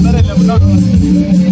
Okay.